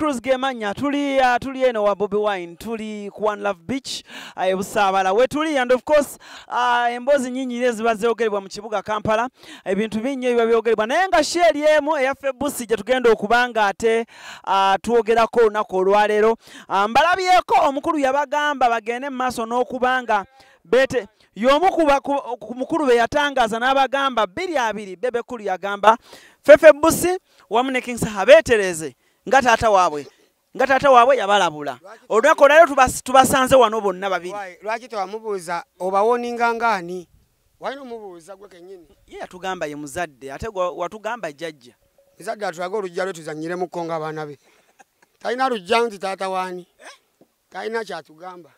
cruise gemanya tuli uh, tuli eno wa Bobby Wine tuli ku One Love Beach uh, e Busaabala we tuli and of course uh, emboozi nnyingi nnyo ziba zeyogerebwa mu kibuga Kampala. Ebintu bingi biba byogerebwa. Naye nga sheeri emu eyaffe busi gye tugenda okuba nga ate uh, twogerako olunaku olwaleero. Uh, mbalabyeko omukulu yabagamba bagende mu maaso n'okubanga bete y'omu ku mukulu be yatangaaza n'abagamba bbiri abiri bebe kulu yagamba fefe busi wamu ne kingsa abeetereze nga taata waabwe nga taata waabwe yabalabula. Olunaku olwaleero tubas- tubasanze wano bonna babiri. Lwaki tewamubuuza obawoninga ngaani? Walina omubuuza gwe kennyini. Ye yatugamba ye muzadde ate watugamba jjajja. Muzadde atulage olujja lwe tuzanyiremuko ng'abaana be. Talina lujja nti taata waani? Talina kyatugamba.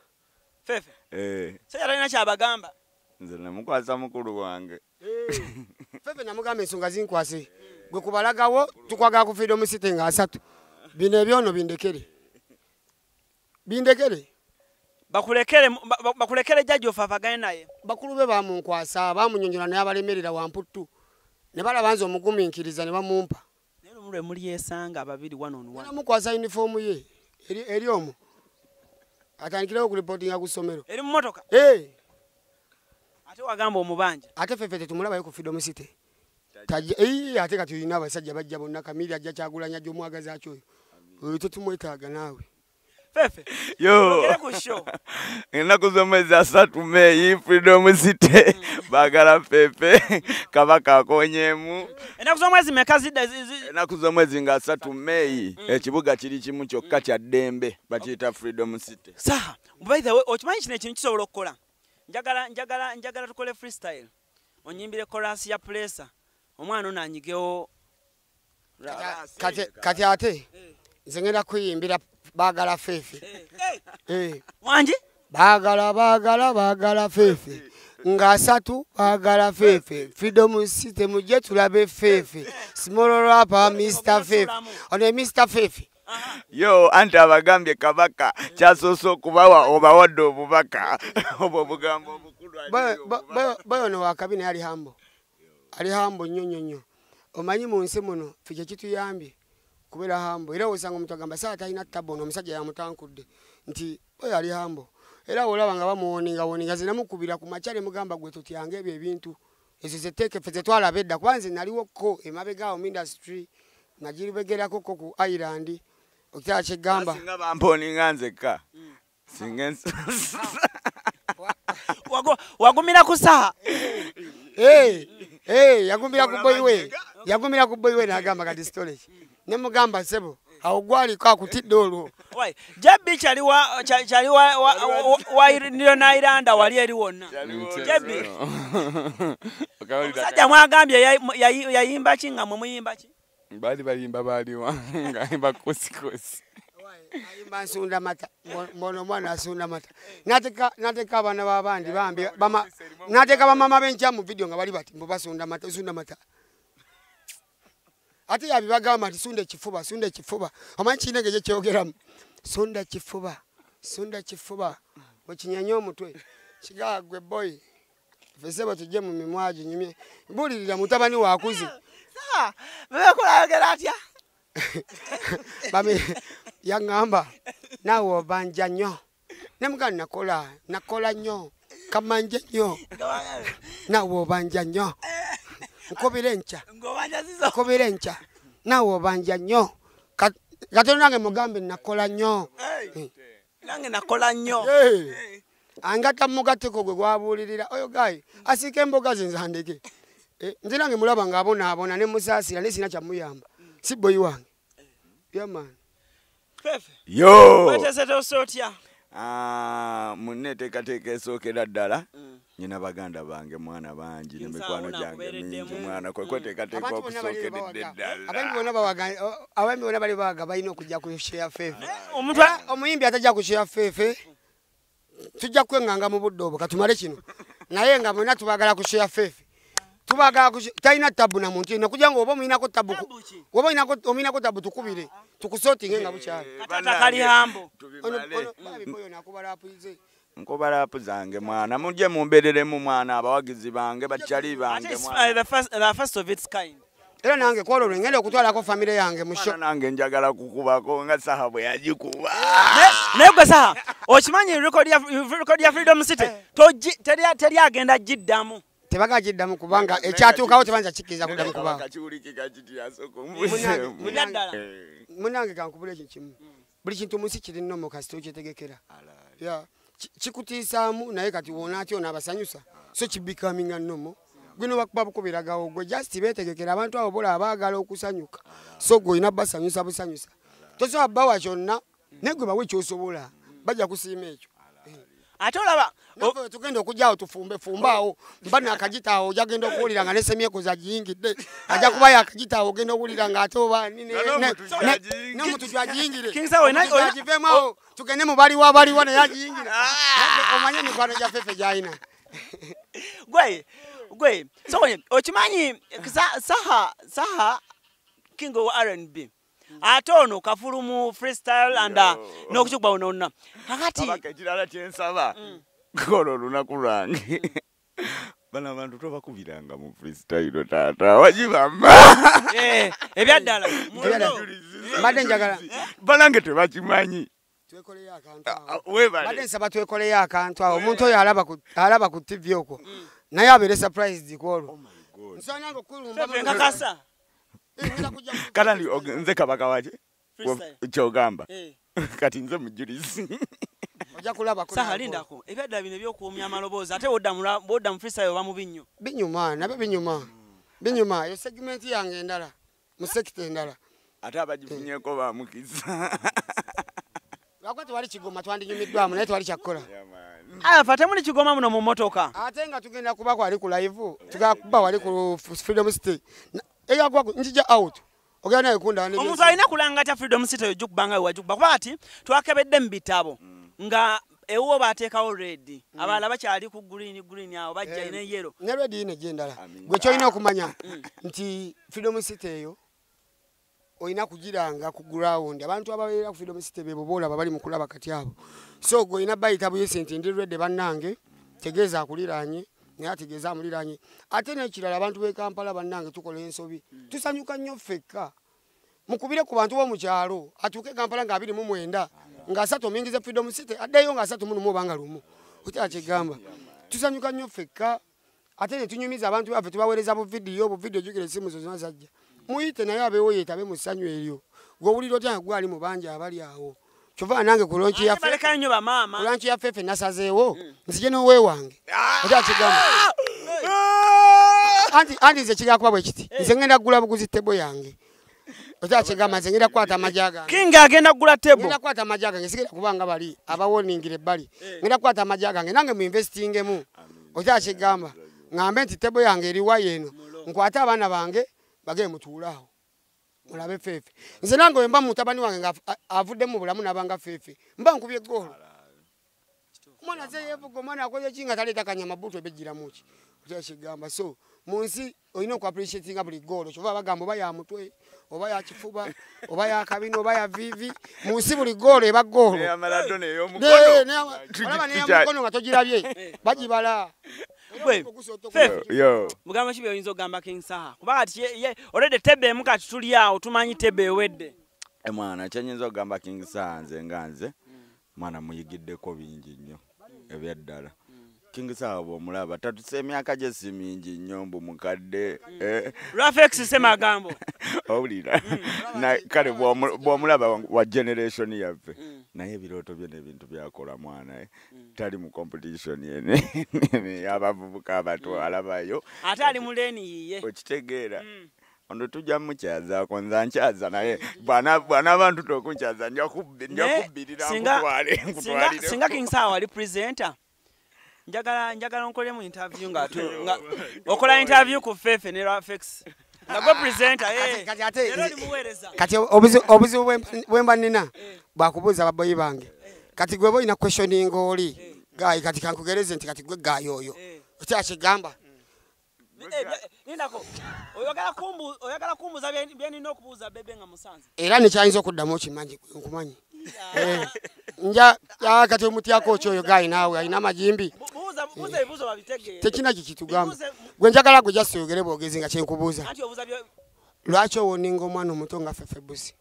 Fefe Eh, se yatalina kyabagamba. Nze namukwasa mukulu wange. Fefe namugamba ensonga zinkwase. Gwe kubalagawo tukwagala kufiira omusite nga asatu bino ebyono bindekere. Bindekere? Bakulekere jjajja ofaafagane naye. Bakulu be bamunkwasa bamunyonyola naye abalemerera wamputtu ne balaba nze omugumiikiriza ne bamumpa. Naye lumu lwe mulyesanga ababiri wanoonwa namukwasa yunifoomu ye eri- omwo atandikirewo kuripootinga ku ssomero. Eri mu motoka Eh, ate wagamba omubanja? Ate ffe ffe tetumulabayo ku freedom city. Ate kati olina abasajja bajja bonna kamiri ajja kyagulanya gyomwagazi aki oyo oyo tetumwetaaga naawe. Fefe yo. ogere ku show. Ennaku z'omwezi asatu meeyi freedom city. Baagala fefe kabaka akonyemu. Ennaku z'omwezi meka ennaku z'omwezi nga asatu meeyi ekibuga kiri kimu kyokka kya ddembe bakiyita freedom city. The way okimanyi kino ekintu kisobola okukola? Njagala njagala njagala tukole freestyle. Onyimbire korasi ya presa omwana ono anyigewo kati kati ate nze ngenda kuyimbira baagala feefe. Wangi baagala baagala baagala feefe. Ng'asatu baagala feefe. Freedom city mujje tulabe feefe. Small rapa mr. feefe. Ono mr. Feefe. Yo anti abagambye kabaka kyasoose okubawa obawadde obubaka. Obwo obugambo obukulu bayono wakabi naye ali hambo ali hambo nnyo nnyo nnyo. Omanyi mu nsi muno fe kye kituyambye kubeera hambo. Era osanga omuntu agamba saa talina tabo ono omusajja yamutankudde nti oyo ali hambo. Era olaba nga bamuwoninga woninga ze namukubira ku makya ne mugamba gwe tutyange ebyo ebintu ezo zeteeke ffe zetwalaba edda kuba nze naliwoko emabegaawo mu industry nagiribegerakoko ku island okitaba kyegamba singa bamponinga nzekka singa wagumira ku saha Eh, eh, yagumira ku boyi we yagumira ku boyi we n'agamba kati storage ne mugamba sebo awo gwaliko akutidde olwo. Wai, jebbi kyali wa kya- kyali wa wa- wa- wa ndio nairanda wali eri wonna. Jebbi omusajja mwagambye yayi- yayi- yayimba ki nga mwe muyimba ki? Baali bayimba baaliwa ngaayimba kosikosi ayimba nsunda mata mbona omwana asunda mata. Nateeka abaana babandi bambi bama nateeka bamama benkya mu vidiyo nga bali bati mbu basunda mata sunda mata ate yabibagamba nti sunda ekifuba sunda ekifuba. Omanyi kiina engeri kyogeramu? Sunda kifuba sunda kifuba bwekinyanya omutwe kigaa gwe boyi fese bwe tujje mu mimwa ginyumye bulirira mutabani wakuze saha bebekulagera atya? Bami yaŋŋamba naawe obanja nnyo. Ne mugaa nakola nakola nnyo kamanje nnyo. Naawe obanja nnyo nkubira enkya. Nkubira enkya. Naawe obanja nnyo. Ka- katono nange mugambe nakola nnyo. Nange nakola nnyo. Angata mugateko gwe gwabuulirira. Oyo gayi asiika emboga ze nzandeke Eh, nze nange mulaba ngaabonaabona ne musaasira ne sina kyamuyamba si boyi wange. Fefe. Yo! Ah, munneteekateeka esookera ddala nyina baganda bange mwana bangi nemikwano gyange mingi. mwana kwe kweteekateeka Abantu bonna bali okusookeredde bawaga. ddala. Abambi bonna bawaga- o- abambi bonna bali bawaga balina okujja ku share fefe omuntu omuyimbi atajja ku share fefe tujja kwenganga mu budde obwo katumale kino. Naye nga mwena tubagala ku share fefe tubagala ku share- talina tabu na muntu yena kugira nga oba omuyinako tabu oba omuyinako tabu tukubire tukusootinge nga hambo ono Tubimale. ono nkuba laapu zange mwana. Mujje mumbeereremu mwana abawagizi bange bakyali bange it's, mwana. the first, the first of its kind. Era nange kwolwo lwe ngenda okutwalako famire yange mu sho Mwana nange njagala kukubako nga saha bwe yagikuba. Naye gwe saha okimanyi record ya freedom city? Togi- teri- agenda giddamu. Tebagagiddamu kubanga ekyatuukawo tebanza kikkiriza kuddamu kubaawo. Kakiwulikika kiti yasooka Munange- ombuzeemu Munange- Ddala. Eh, munange kankubula ekyo kimu. Buli kintu mu nsi kiri nnomo kikutiisaamu naye kati wona atyo onaabasanyusa so kibikaminga nnomo gwino bakuba bukubiragawo gwe just beetegekera abantu abo bola abaagala okusanyuka so gwe olina basanyusa busanyusa. Tosobola bawa kyonna naye gwe bawe kyosobola bajja kusiima ekyo ate olaba o- Naffe tugenda okujjaawo tufumbe fumbaawo mba nakagitaawo ojagenda okuwulira nga nesemyeko zagiyingidde ajja kubayo akagitaawo ogenda okuwulira nga ate oba n'omutu gyagiyingidde. nomutu gyagiyingire King Sawa, oyina- oyina- agivemao tugende mu baliwo abaliwo naye agiyingire Naffe omanye emikwano gyaffe gyalina gwe gwe so okimanyi sa- saha saha king of rnb ate ono kafulumu freestyle and uh, n'okukikuba wononna kakati ekirala kyensaba. Kola olunaku lwange. Bano abantu tobakubiranga mu freestyle taata. Wagibamba eh, ebyaddala. Mbadde njagala. banange tebakimanyi. Twekoleyo akantu Ah, awo. ah, badde nsaba twekoleyo akantu awo. Omuntu oyo alaba ku- alaba ku tv okwo naye abeere surprised kwolwo nsobola nga okulumba Fefe nkakasa kata ndi og- nze kabaka waki kyogamba. Eh, kati nze mujulizi ojja kulabako saha nagwo. lindako ebyaddala bino ebyokuwumya amaloboozi ate bwodda mu freestyle oba mu binyo binyuma nabyo binyuma. Binyuma yo segimenti yange endala mu sekita endala. Ate abagifunyeko bamukiza lwakuba tewali kigoma twandinyumiddwamu naye tewali kyakukola afa temuli kigoma muno mu motoka ate nga tugenda kuba kwali ku live tugenda kuba wali ku freedom city Na- eyagwa ku- njija out. Ogenda naye kunda omuntu alina kulanga tya freedom city oyo jukubanga we wajukuba kuba kati twakebedde mu bitabo nga ewuwo bateekawo red. Abalala bakyali ku green green awo bajja ine yero ne redi yine gyendala gwe kyolina okumanya nti freedom city eyo olina kugiranga ku ground. Abantu ababeera ku freedom city bebo boolaba bali mu kulaba kati abo. So gwe olina bayita buyisi nti ndi redi bannange tegeeza akuliraanye naye ategeeza amuliraanye ate n'ekirala abantu b'e kampala bannange tukola ensobi. Tusanyuka nnyo ffekka. Mukubire ku bantu b'omukyalo atuuke kampala nga abiri mu mwenda nga asatu omingize freedom city addeyo nga asatu mu lumu obanga lumu. Okyakigamba tusanyuka nnyo ffekka ate ne tunyumiza abantu baffe tubaweereza buvidiyo buvidiyo jukira esimu zo zona zajja. Muyite naye abeewo yeetabe mu ssanyu eryo gwowulira otya nga gwali mu bangi abali awo kyova nange ku lonki yaffe balekayo nnyo ku bamaama lanki yaffe ffe nasazeewo nzije n'oweewange okyakigamba anti anti nze kigenda kuba bwe kiti. Nze ngenda kugula buguzi tebo yange. Okyakigamba nze ngenda kukwata amagya gange. King agenda kugula tebo ngenda kukwata amagya gange. Sigenda kubanga bali abawoningira ebbali. Ngenda kukwata amagya gange. Nange muinvestingemu okyakigamba ŋambe nti tebo yange eriwayo eno nkwate abaana bange bage mutuulaawo mulabe feefe. Nze nange wemba mutabani wange nga avudde mu bulamu nabanga feefe mba nkubye goolo omwana ze yevuga omwana akoze ki nga taleeta kanyama butu ebejjiramuki okyakigamba so mu nsi olina okuappreciatinga buli goolo kyova bagamba oba ya mutwe oba ya kifuba oba ya kabina oba ya vivi mu nsi buli goolo eba goolo olaba neyamukono nga togirabye bagibala Gwe, Fefe. yo. Mugambo ki byoyinza okugamba king saha kuba kati olede tebe emu kati tuli awo tumanyi tebe ewedde. E mwana kyenyinza okugamba king saa nze nga nze mwana muyigiddeko bingi nnyo ebyaddala. King saa bwomulaba tatuse emyaka gye si mingi nnyo mbu mukadde eh, rafex semagambo owulira. Na- kale bw'omu- bw'omulaba wa- wa generation yaffe naye ebirooto bye n'ebintu byakola mwana eh. tali mu competition yene. Abavubuka abato alabayo ate ali mu leeni yiye. Okitegeera. Ono tujja mukyazaako nza nkyaza naye. Bwana bwana abantu tokunkyaza Naye, njakubbirira singa- nkutwale singa- nkutwalire. singa king saha wali presenter njagala njagala nkolemu interview nga- okola interview ku fefe ne rafex nga gwe presenter eh. kati obuzibu bwe- bwemba nina bwakubuuza baboyi bange. Kati gweba olina questioning oli? Gayi kati kankugereze nti kati gwe gayi oyo. Eh. okyakigamba Eh, musanze. Era nekyayinza okuddamu okimanyi nkumanyi. Eh, nja kati omutyako ki oyo gayi naawe? Alina amajimbi Bu- buuza buuza ebibuuzo babitegeere. Tekina kikitugamba gwe njagala gwe jasi oyogere bwogezi nga kyenkubuuza anti obuuza byo lwaki owoninga omwana omuto nga fefebusi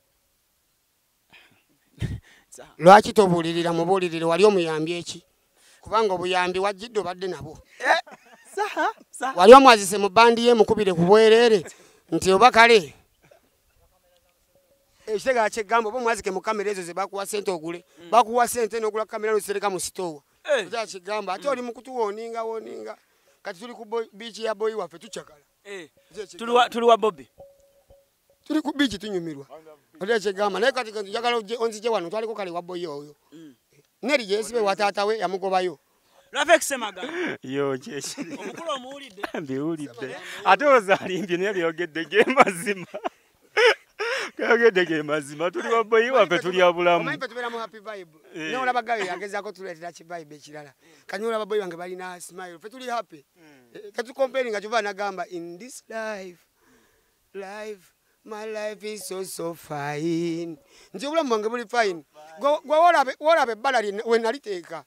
Sawa. lwaki tobuulirira mubuulirire wali omuyambi eki? Kubanga obuyambi wajjidde obadde nabwo. Sawa, sawa. wali omwazise mu bandi ye mukubire ku bwereere nti oba kale. Ekitegaa kyeggamba oba omwazike mu kamera ezo ze bakuwa sente ogule bakuwa sente nogula kamera nosereka mu sitoowa Eh. kyeggamba ate oli mukutu woninga woninga kati tuli ku boy- biiki ya boyi waffe tucakala Eh, tuli wa- bobi? Tuli ku biiki tunyumirwa. Oli ekyegamba naye kati njagala onzije wano twaliko kale wa boyi oyo. Neri gyesibe wa taata we yamugobayo. Lwava ekisemaga. Yo kyekiri omukulu omuwulidde. Mbiwulidde. Ate ozalimbye naye byogedde ge gayogedde ge mazima? Tuli wabboyi waffe tulya bulamu. omanyi fe tubeera mu happy vibe. Eh. naye olaba gayo yagezaako tuleetera kivibe ekirala. Kati olaba boyi wange balina smile fe tuli happy. Eh, katukomperi nga kyova nagamba in this life life my life is so so fine. Nti obulamu bwange buli fine. Gwe woolaba- woolaba ebbala lye- we naliteeka.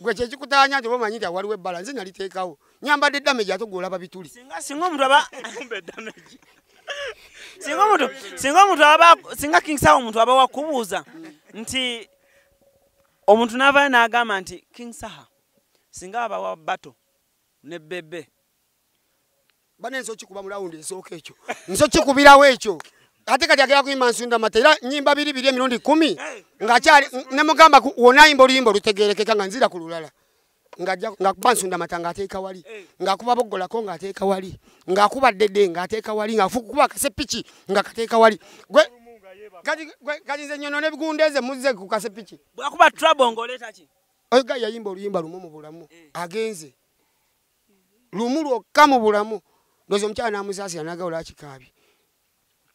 Gwe kyekikutaanya nti oba omanyi nti waliwo ebbala nze naliteekawo. Nyambadde damage ate gweolaba bituli. Singa singa omuntu aba singa omuntu singa omuntu aba singa king sawa omuntu aba wakubuuza nti omuntu n'avayo n'agamba nti king saha singa aba wa bato ne bebe. Bane nso kikuba mu lawundi esooka ekyo. Nso kikubirawo ekyo. Ate kati agera kuyimba nsunda mata era nyimba biri biri emirundi kumi ngaakyali nemugamba ku- wona yimba oluyimba olutegerekeka nga nzira ku lulala ng'ajja- ng'akuba nsunda mata ng'ateeka wali ng'akuba boggolako ng'ateeka wali ng'akuba ddedde ng'ateeka wali ng'akuba kasepiki nga kateeka wali. Gwe kati nze nyono nebigundeeze muzze ku kasepiki. Bwakuba trouble ng'oleeta ki? Oyo ga yayimba oluyimba lumu mu bulamu agenze. Lumu lwokka mu bulamu. Ndoza omukyala namusaasira nagawo lakikaabye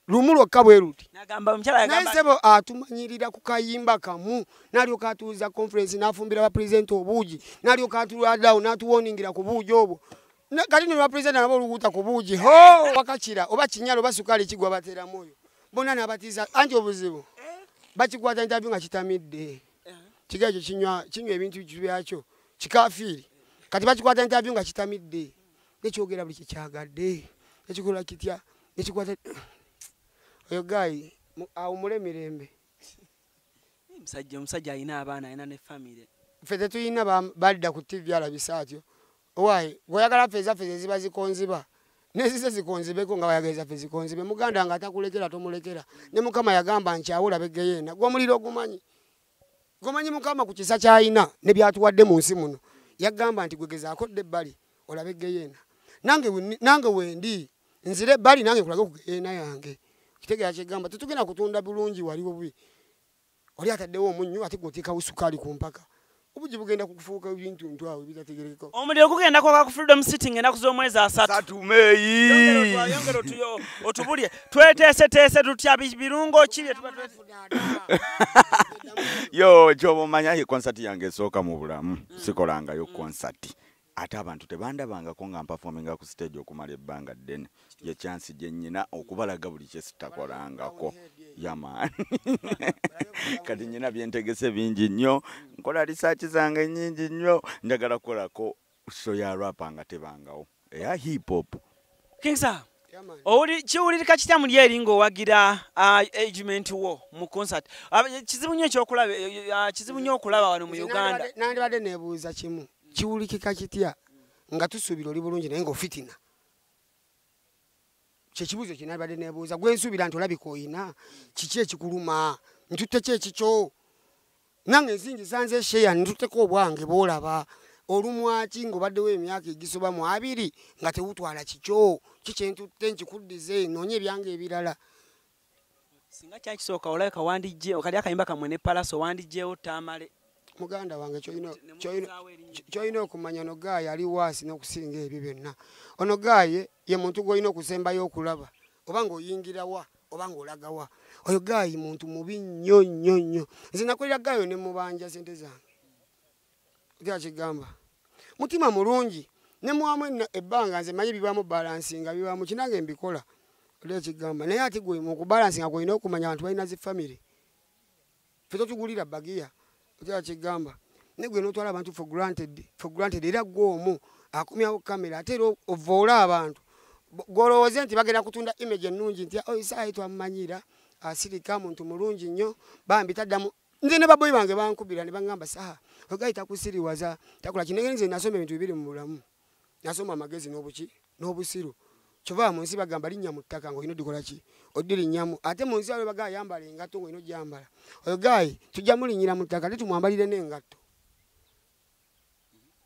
lumu lwokka bwe luti. Naye sebo atumanyirira ku kayimba kamu nalyoka atuuza conference nafumbira bapurezidenti obuugi nalyoka atuladawo natuwoningira ku buugi obwo. Kati ne bapurezidenti nabo oluguta ku buugi ho! Wakakira oba kinyala oba sukaali kigwa bateramu oyo bonna nabatiza anti obuzibu bakikwata interview nga kitamidde. Kiga ekyo kinywa kinywa ebintu byakyo kikafiiri. Kati bakikwata interview nga kitamidde. Nekyogera buli kyekyagadde nekikola kitya? Nekikwata oyo gayi mu- awumule emirembe musajja omusajja alina abaana alina ne famire ffe tetulina ba- balida ku tv alabisa atyo. Owaye bweoyagala ffe ezaffe zeziba zikonziba. Nezize zikonzibeko nga bayagala ffe zikonzibe. Muganda nga atakulekera tomulekera. Ne mukama yagamba nkyawula begeyeena gwomuliro ogumanyi? Gomanyi mukama ku kisa kyayina nebyatuwadde mu nsi muno? Yagamba nti gwegezaako dde ebbali olabe egeyeena nange wendi nzire ebbali nange kulage ku geyeena yange kitegeera kyegamba tetugenda kutunda bulungi wali bubi oli ataddewo omunnyo ate gwoteekawo sukaali ku mpaka. Obugi bugenda kukufuuka ebintu ntwawe bitategerekeka omuliro gugenda kwaka ku freedom sitting ennaku z'omwezi asatu otuyo- otubulye. Tweteeseteese tutya bi- birungo ki bye tuba yo kyoba omanya ye konsati yange esooka mu bulamu sikolangayo konsati ate abantu tebandabangako nga mpafominga ku stage okumala ebbanga ddene. Ye kyansi gye nnyina okubalaga buli kye sitakolangako. Yamaani kati nyina byentegese bingi nnyo. Nkola risaaki zange nnyingi nnyo. Njagala kukolako so ya rapa nga tebangawo. Eya hip hop. Kingsa owuli kiwulirika kitya muli eri ng'owagira ah, agement wo mu concert? Ah, kizibu nnyo ekyokulaba eh, ah, kizibu nnyo okulaba wano mu uganda. nandibadde nebuuza kimu kiwulikika kitya nga tusuubira oli bulungi naye ngaofitina kyekibuuzo kye nandibadde nebuuza gwensuubira nti olabika oyina? Kiki ekikuluma? Ntutte ki ekikyo? Nange ensingi sanze sheya ntutteko obwange bwolaba. Olumwaki ngaobaddewo emyaka egisoba mu abiri nga tewutwala kikyo? Kikyentutte nkikuddize? Noonye ebyange ebirala. Singa kyakisooka olabika wandijje okali akayimba kamwe ne palaso wandijjewo tamale muganda wange kyolina okumanya ono gaayi ali waasi n'okusinga ebyo byonna. Ono gaayi ye muntu gwolina okusembayo okulaba oba ng'oyingira wa oba ng'olaga wa. Oyo gaayi muntu mubi nnyo nnyo nnyo. Nze nakolera gaayo ne mubanja sente zange. Otya kigamba mutima mulungi ne muwamu enna- ebbanga nze manyi bibaamu balansinga bibaamu kinange mbikola olya kigamba naye ate gwe mukubalansinga gwolina okumanya abantu balina zifamire fe totugulira bagiya otya kigamba ne gwe notwala abantu for granted for granted era gwe omu akomyawo kamera ate era ovoola abantu. Golowooze nti bagenda kutunda image ennungi nti oyo saayi twamumanyira asirika muntu mulungi nnyo bambi taddamu nze ne baboyi bange bankubira ne baŋŋamba saa ogayi takusiriwaza takola kinenge nze nasoma ebintu bibiri mu bulamu. Nasoma amagezi n'obuki n'obusiru kyova mu nsi bagamba linnya mu ttaka ngaolina odikola ki? Odirinnyamu ate mu nsi waliwo bagaa yambala engatto ngaolina ogyambala. Oyo gayi tujja mulinnyira mu ttaka ate tumwambalire n'engatto.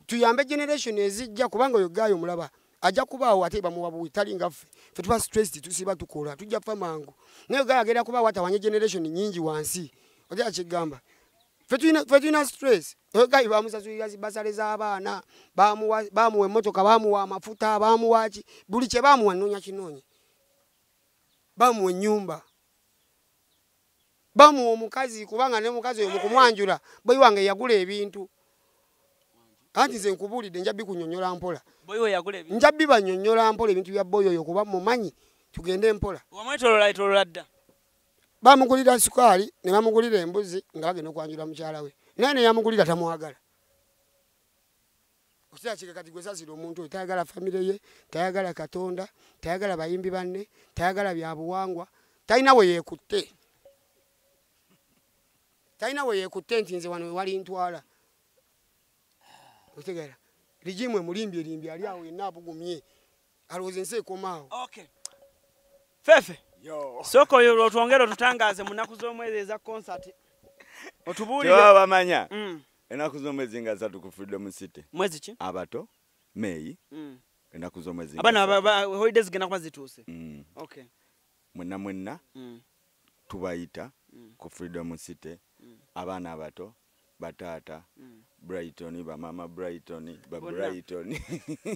Tuyambe generation ezijja kubanga oyo gayi omulaba ajja kubaawo ate bamuwa buwi tali nga ffe. Ffe tuba stress tusiba tukola tujja fa mangu. Naye gayi agenda kubaawo atawanye generation nyingi wansi. Otera kigamba ffe tulina- stress. Gayi bamusasulira basale z'abaana bamuwa emmotoka bamuwa amafuta bamuwa ki? Buli kye bamuwa noonya kinoonya. Bamuwa ennyumba. Bamuwa omukazi kubanga ne mukazi oyo mukumwanjula boyi wange yagula ebintu. Anti nze nkubuulidde nja bikunyonyola mpola. Nja bibanyonyola mpola ebintu bya boyi oyo kuba mumanyi tugende mpola. Wamwetolola etolola dda bamugulira sukaali ne bamugulira embuzi nga bagenda okwanjula mukyala we. Naye neyamugulira tamwagala. Okitera kike kati gwe sasira omuntu oyo tayagala famire ye tayagala katonda tayagala bayimbi banne tayagala byabuwangwa talina we yeekutte talina we yeekutte nti nze wano wewali ntwala. Otegeera ligimu emulimbi erimbi ali awo yenna abugumye alowooza ensi ekomaawo fefe sooka oyo otwongere otutangaaze mu nnaku z'omwezi eza concert otubuulire tebaba bamanya Mm. ennaku z'omwezi nga satu ku freedom city mwezi ki abato meeyi Mm. ennaku z'omwezi abaana ba- holidays zigenda kuba zituuse Mm. okay mwenna mwenna Mm. tubayita Mm. ku freedom city Mm. abaana abato bataata Mm. brighton bamama brighton Bonna. babrighton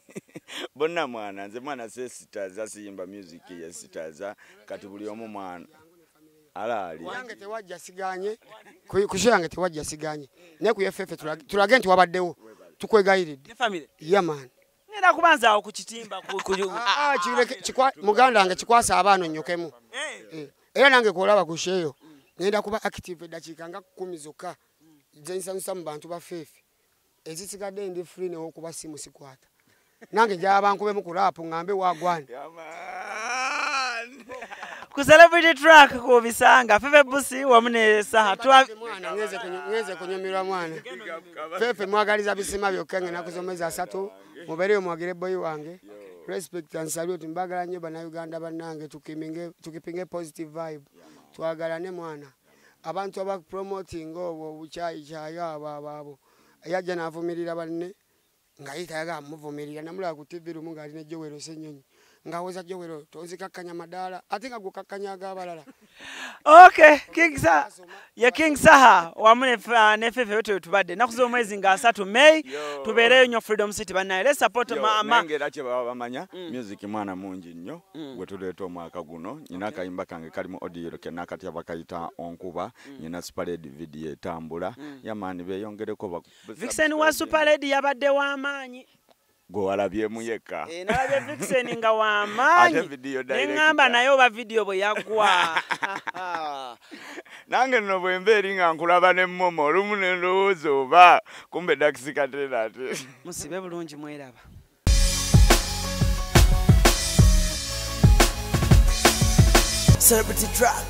bonna mwana nze mwana sesitaza siyimba music yesitaza kati buli omu mwana. Alaali. Yange tewajja siganye ku ku show yange tewajja siganye. Naye ku ff tulage nti wabaddewo tukwegayiridde ne ya man. Nena kubanza awo ku kitimba ku- chikwa muganda wange kikwasa abaana onyokemu Eh, Eh, era nange kolaba kusheyo nenda ngenda kuba active eddakiika nga kumi zokka zensanyusa mu bantu bafeefe ezisigadde ndi free newokuba simu sikwata. Nange njala bankubemu ku raapu ŋŋambe wagwani ku celebrity track ku bisanga fefe busi wamu ne saha ngeze kunyumirwa mwana. Fefe mwagaliza bisima byokka ngena kuzomeza asatu mubereyo mwagire boyi wange. Respect and salute mbagala nnyo bannayuganda bannange tukipinge positive vibe. Twagalane mwana abantu abapromotinga obwo obukyayikyayi abo abo abo yajja navumirira banne nga ye tayagala muvumirira namulaba ku tv lumu ng'alina ejowero senyonyi ng'aweza jowero tonzikakkanya madaala ate nga gukakkanya ag'abalala. Okay king saha ye king saha wamu ne fefe wetu tubadde. Ennaku z'omwezi nga asatu may tubeereyo nnyo freedom city bannaye let's support ma- ma- nange kyebaba bamanya music mwana mungi nnyo gwe tuleeta omwaka guno. Nyina akayimba kange kalimu audio kena akatya bakayita onkuba nyina supered video etambula. Yamaani beyongereko ba- vixen wa superlady yabadde w'amaanyi gwe walabyemu yekka Eh, nalabye vixen nga w'amaanyi neŋŋamba naye oba vidiyo bwe yaggwa nange nno bwe mba eri nga nkulaba nemmomo olumu ne ndowooza oba kumbe dakisi kateera ate. Musibe bulungi mweraba. Celebrity Track.